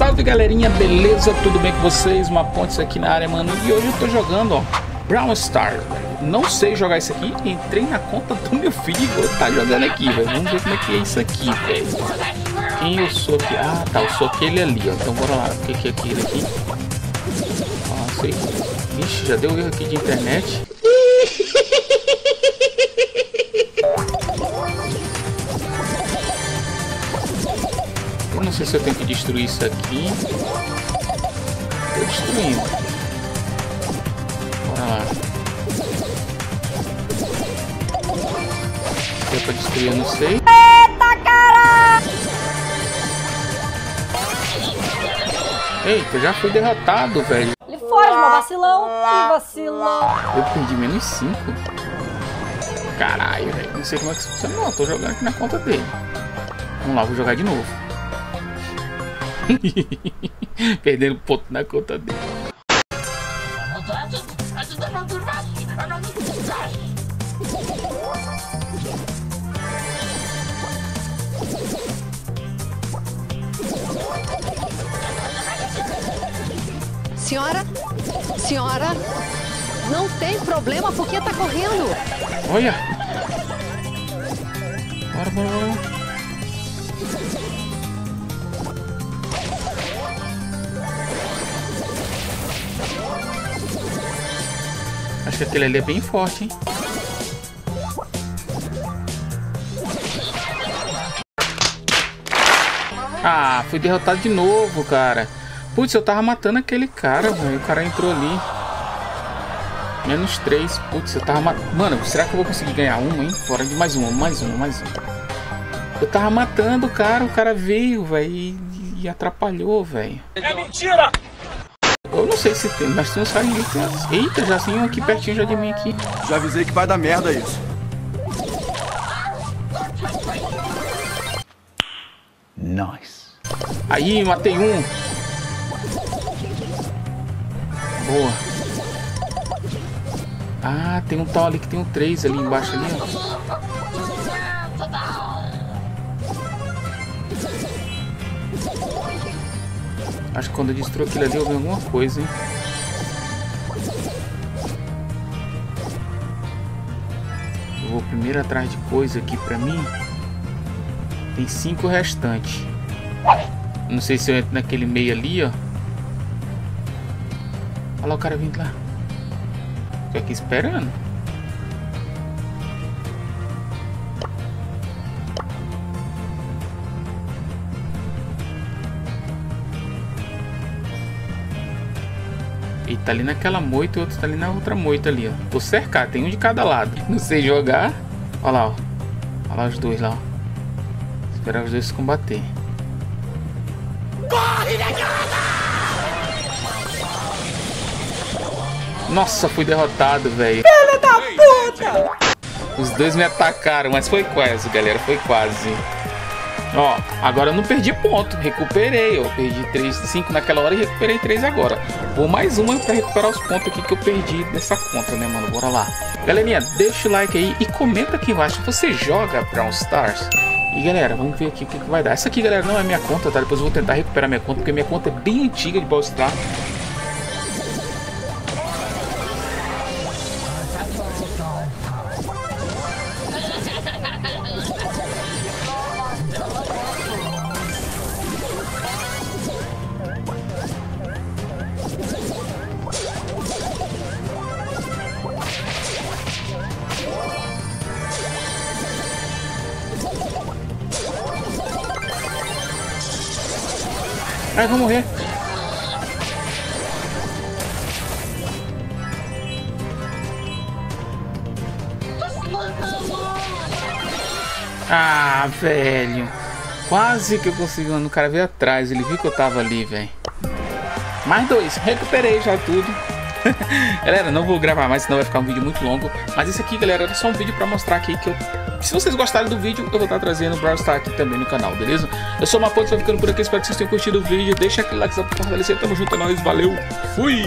salve galerinha, beleza? Tudo bem com vocês? Uma ponte aqui na área, mano. E hoje eu tô jogando, ó, Brown Star, Não sei jogar isso aqui, entrei na conta do meu filho e vou tá jogando aqui, velho. Vamos ver como é que é isso aqui, velho. Quem eu sou aqui? Ah, tá, eu sou aquele ali, ó. Então bora lá. O que, é aquele aqui? Ah, sei. Ixi, já deu erro aqui de internet. Eu não sei se eu tenho que destruir isso aqui. Tô destruindo. Bora lá. Se é pra destruir, eu não sei. Eita, cara! Eita, já fui derrotado, velho. Ele foge, meu vacilão. Que vacilão. Eu perdi menos 5. Caralho, velho. Não sei como é que isso funciona. Não, eu tô jogando aqui na conta dele. Vamos lá, vou jogar de novo. Perdendo ponto na conta dele. Senhora, senhora, não tem problema porque tá correndo. Olha! Bora, bora, bora. Que aquele ali é bem forte, hein? Ah, fui derrotado de novo, cara. Putz, eu tava matando aquele cara, velho. O cara entrou ali. Menos 3. Putz, eu tava matando. Mano, será que eu vou conseguir ganhar uma, hein? Fora de mais uma, mais uma, mais uma. Eu tava matando o cara, o cara veio, velho, e, e atrapalhou, velho. É mentira! Eu não sei se tem, mas tem uns caras que... Eita, já tem um aqui pertinho já de mim aqui. Já avisei que vai dar merda isso. Nice. Aí, matei um. Boa. Ah, tem um tal ali que tem um 3 ali embaixo ali, ó. Acho que quando eu destruo aquilo ali eu vi alguma coisa, hein? Eu vou primeiro atrás de coisa aqui pra mim. Tem cinco restantes. Não sei se eu entro naquele meio ali, ó. Olha lá o cara vindo lá. Fica aqui esperando. E tá ali naquela moita e outro tá ali na outra moita ali, ó. Vou cercar, tem um de cada lado. Não sei jogar. Olha lá, ó. Olha lá os dois lá, ó. Esperar os dois se combater. Corre, Nossa, fui derrotado, velho. Filho da puta! Os dois me atacaram, mas foi quase, galera. Foi quase. Ó, agora eu não perdi ponto. Recuperei, ó. Perdi 3, 5 naquela hora e recuperei 3 agora. Vou mais uma pra recuperar os pontos aqui que eu perdi dessa conta, né, mano? Bora lá. Galerinha, deixa o like aí e comenta aqui embaixo. Você joga Brown Stars? E galera, vamos ver aqui o que, que vai dar. Essa aqui, galera, não é minha conta, tá? Depois eu vou tentar recuperar minha conta, porque minha conta é bem antiga de Brawl Stars. Ai, vou morrer. Ah, velho. Quase que eu consegui. O cara veio atrás. Ele viu que eu tava ali, velho. Mais dois. Recuperei já tudo. galera, não vou gravar mais, senão vai ficar um vídeo muito longo. Mas esse aqui, galera, era só um vídeo pra mostrar aqui que eu... Se vocês gostarem do vídeo, eu vou estar trazendo o Brawl Stars aqui também no canal, beleza? Eu sou o Maponte, estou ficando por aqui, espero que vocês tenham curtido o vídeo. Deixa aquele like pra fortalecer, tamo junto, é nóis, valeu, fui!